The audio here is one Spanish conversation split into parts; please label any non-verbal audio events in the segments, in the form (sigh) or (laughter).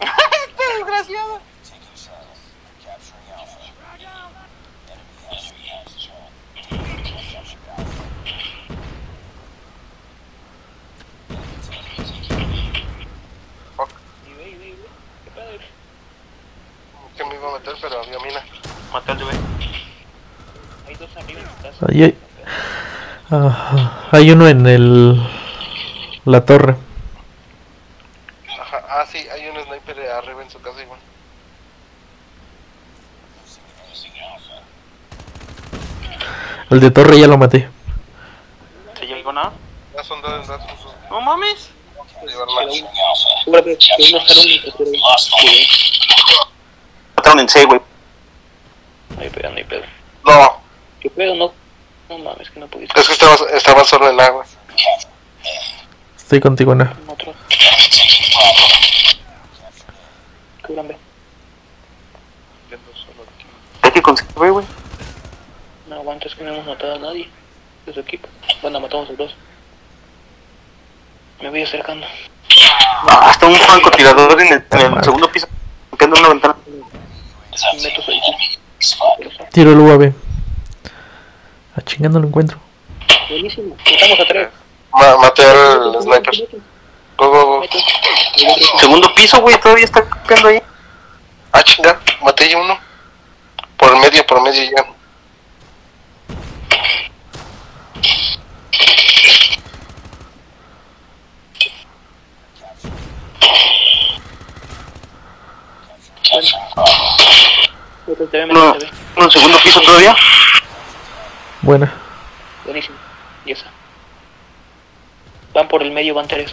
este desgraciado. Fuck, Y ve, y ve, y ve. ¿Qué pedo? que me iba a meter, pero había mina. Hay dos arriba en tu casa. Ahí hay, Ajá, hay uno en el la torre. Ah, sí, hay un sniper arriba en su casa igual. El de torre ya lo maté. ¿Se llegó nada? Ya son dos, dos, dos, dos. No mames. Mataron en C, güey. No hay pedo, no hay pedo. No, ¿Qué pedo? No. No mames, que no pudiste. es que estaba, estaba solo en el agua. Estoy contigo, Ana. Otro. Cúbrame. Hay que conseguir, güey. No aguanta, es que no hemos matado a nadie de su equipo. Bueno, matamos a los dos. Me voy acercando. Ah, hasta un francotirador en el, en el segundo piso. Que anda en una ventana. Meto. Tiro el UAV. A chinga no lo encuentro. Buenísimo. Matamos a tres. Ma maté al sniper. Segundo piso, güey, todavía está copiando ahí. Ah, chinga, maté yo uno. Por medio, por medio ya. El No, el no, segundo piso todavía. Buena. Buenísimo. Y esa. Van por el medio, van tres.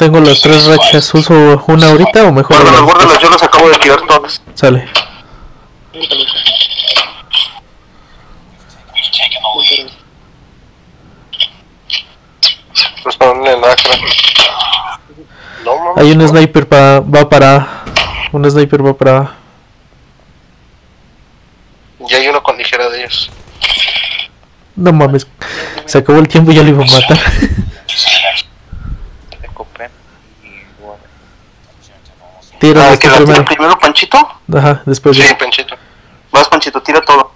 Tengo las tres rachas. ¿Uso una ahorita o mejor? Guárdalas, la- guárdalas, yo las acabo de tirar todas. Sale. Hay un sniper pa, va para. Un sniper va para. Y hay uno con ligera de ellos. No mames. Se acabó el tiempo y ya lo iba a matar. (laughs) Tira Ah, este que primero. primero Panchito. Ajá, después Sí, yo. Penchito. Vas, Panchito, tira todo.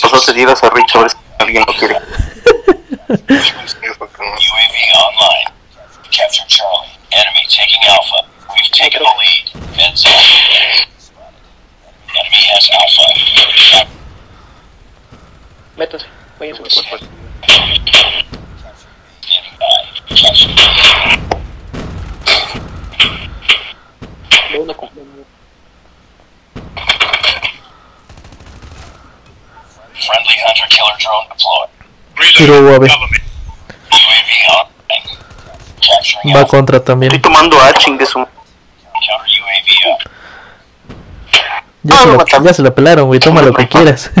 Paso te tiras a Rich a ver si alguien lo quiere. UAV online. Capture Charlie. Enemy taking Alpha. We've taken the lead. Heads up. Enemy has Alpha. Métase. Váyanse. Standing by. Capture. Veo uno con. Friendly hunter killer drone deployed. Tiro UAV. Va contra Estoy también. tomando a de su. Ya se, la, ya se la pelaron, güey. Toma lo que quieras. (laughs)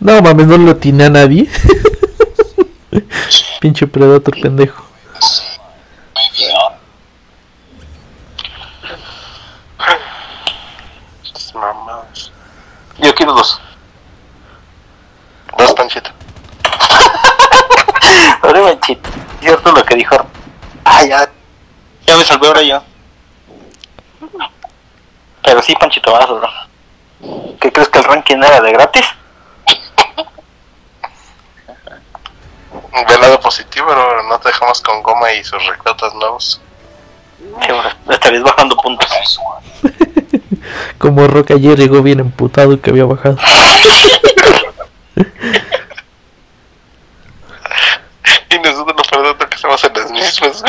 No mames, no lo tiene a nadie. (laughs) Pinche Predator pendejo. Yo quiero dos. Dos, Panchito. (laughs) Ahora manchito. Cierto lo que dijo. Ah, ya. Ya me salvé ahora yo. Pero sí, Panchito, vas, bro. ¿Qué crees que el ranking era de gratis? Ve el lado positivo, pero no te dejamos con goma y sus reclutas nuevos. Sí, bro. Estarías bajando puntos. (laughs) Como Roca ayer llegó bien emputado que había bajado. (laughs) Y nosotros nos perdemos que estamos en las mismas,